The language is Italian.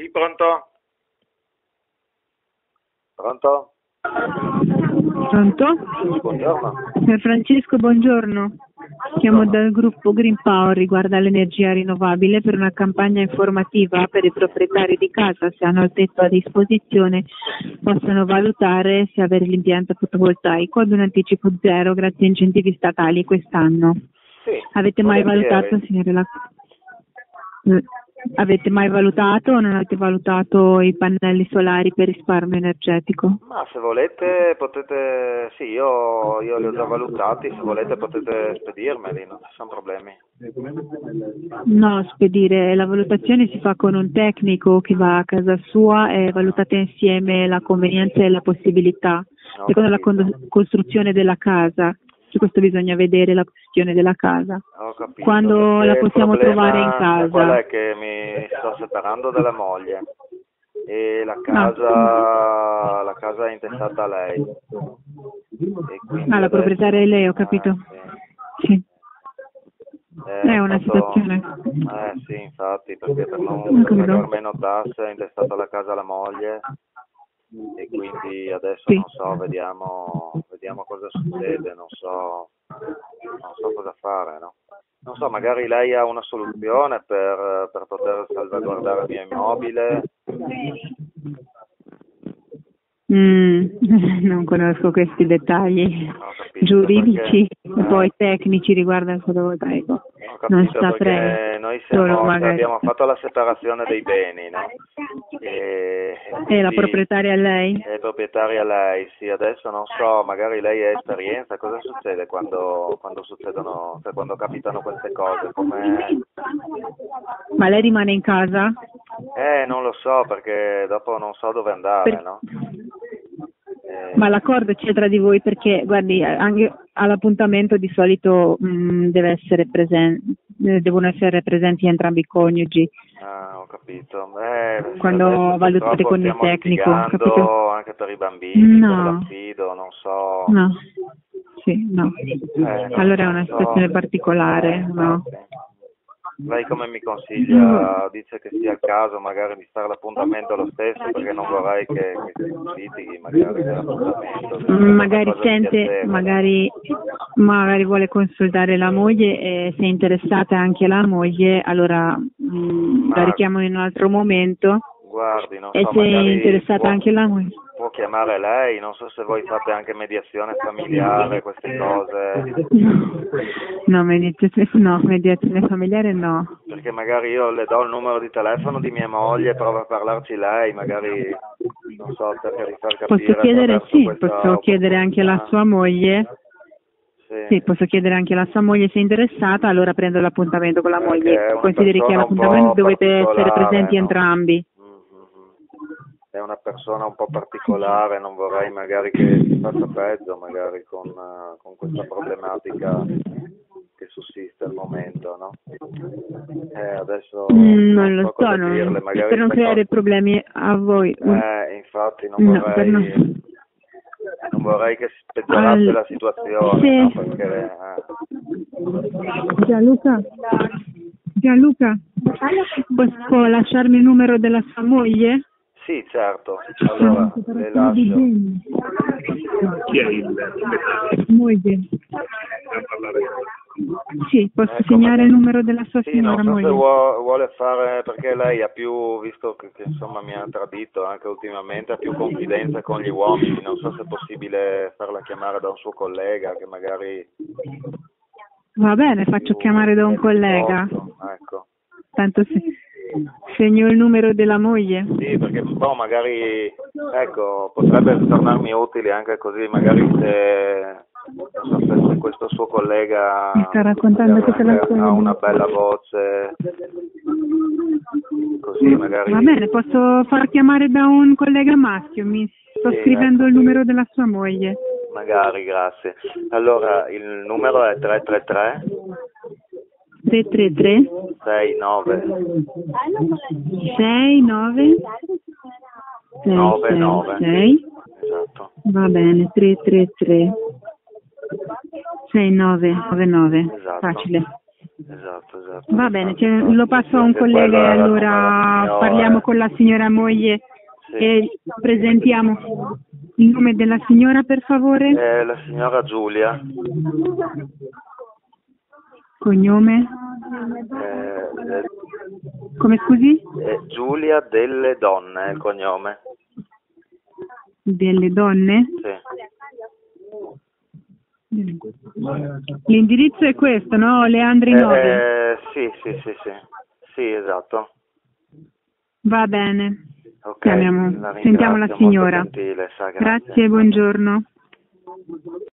Sì, pronto? Pronto? Pronto? Buongiorno. Signor Francesco, buongiorno. Chiamo dal gruppo Green Power riguardo all'energia rinnovabile per una campagna informativa per i proprietari di casa, se hanno il tetto a disposizione, possano valutare se avere l'impianto fotovoltaico ad un anticipo zero grazie a incentivi statali quest'anno. Sì. Avete mai valutato, signore La... Avete mai valutato o non avete valutato i pannelli solari per risparmio energetico? Ma se volete potete, sì, io, io li ho già valutati, se volete potete spedirmeli, non ci sono problemi. No, spedire, la valutazione si fa con un tecnico che va a casa sua e valutate insieme la convenienza e la possibilità, secondo la capito. costruzione della casa. Su questo bisogna vedere la questione della casa. Capito. Quando la possiamo trovare in casa? Qual è che mi sto separando dalla moglie e la casa, la casa è intestata a lei. Ah, la proprietaria è lei, ho eh, capito. sì. Sì. Eh, È una fatto- situazione. Eh sì, infatti, perché per non pagare meno tasse ha intestato la casa alla moglie e quindi adesso Sì. non so, vediamo, vediamo cosa succede, non so, non so cosa fare, no? Non so, magari lei ha una soluzione per, per poter salvaguardare il mio immobile. Mm, non conosco questi dettagli giuridici e poi tecnici riguardo al fotovoltaico. Capito Non perché noi siamo, magari. abbiamo fatto la separazione dei beni, no? E, E la proprietaria è lei? È proprietaria lei, sì, adesso non so, magari lei ha esperienza, cosa succede quando, quando succedono, cioè quando capitano queste cose? Come... Ma lei rimane in casa? Eh, non lo so, perché dopo non so dove andare, Per- no? Ma l'accordo c'è tra di voi perché, guardi, anche all'appuntamento di solito mh, deve essere presen- eh, devono essere presenti entrambi i coniugi. ah, ho capito. Eh, Quando valutate con il tecnico, capito? anche per i bambini, No. l'affido, non so. No, sì, no. Eh, Allora è una so. situazione particolare, Eh, no? infatti. Lei come mi consiglia? Dice che sia il caso magari di stare l'appuntamento lo stesso perché non vorrei che, si litighi magari per l'appuntamento. deve essere Mm, magari sente, magari, magari vuole consultare la moglie e se è interessata anche la moglie, allora mm, Ma- la richiamo in un altro momento. Guardi, non E so, se è interessata può, anche la moglie. Chiamare lei, non so se voi fate anche mediazione familiare, queste cose, No, mediazione, no, mediazione familiare no. perché magari io le do il numero di telefono di mia moglie, prova a parlarci lei, magari, non so, cerca di far capire Posso chiedere, sì, posso chiedere anche alla sua moglie. Sì. Sì, posso chiedere anche alla sua moglie se è interessata, allora prendo l'appuntamento con la Perché moglie. Consideri che all'appuntamento dovete essere presenti no? entrambi. Mm, mm, mm. È una persona un po' particolare, non vorrei magari che si faccia peggio magari con, eh, con questa problematica che sussiste al momento, no? Eh, adesso Mm, non lo so non- dirle, magari per non creare cose- problemi a voi. Eh, infatti non No, vorrei, non- non vorrei che si peggiorasse Al- la situazione, sì. no? Perché, eh, Gianluca, Gianluca, può lasciarmi il numero della sua moglie? Sì, certo. Allora, le lascio. Chi è il Moglie. Sì, posso Eh, come segnare il numero della sua Sì, signora non so moglie. se vuo- vuole fare, perché lei ha più, visto che, che, insomma mi ha tradito anche ultimamente, ha più confidenza con gli uomini, non so se è possibile farla chiamare da un suo collega che magari... Va bene, faccio chiamare da un collega. Ecco. Tanto se... segno il numero della moglie. Sì, perché boh, magari, ecco, potrebbe tornarmi utile anche così, magari se, so, se questo suo collega ha una bella voce, così magari... Va bene, posso far chiamare da un collega maschio. Mi sto Sì, scrivendo ecco. il numero della sua moglie. Magari, grazie. Allora, il numero è 333 333 69 69 99. 666 Esatto. Va bene, 333 6999. Esatto. Facile. Esatto, esatto. Va bene, cioè, lo passo a un collega e allora signora, parliamo con la signora moglie Sì. e presentiamo il nome della signora per favore, Eh, la signora Giulia, cognome, eh, eh, come scusi? eh, Giulia delle Donne è il cognome. Delle donne. Sì. L'indirizzo è questo, no? Leandri 9. Eh, sì, sì, sì, sì. Sì, esatto. Va bene. Ok, Chiamiamo, la sentiamo la signora. gentile, sa, Grazie, buongiorno.